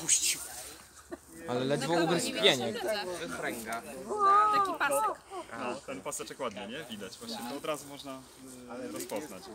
Puścił. Ale ledwo ugryzł pieniek. To. Taki pasek. No, ten paseczek ładnie, nie? Widać właśnie. To od razu można y, rozpoznać go.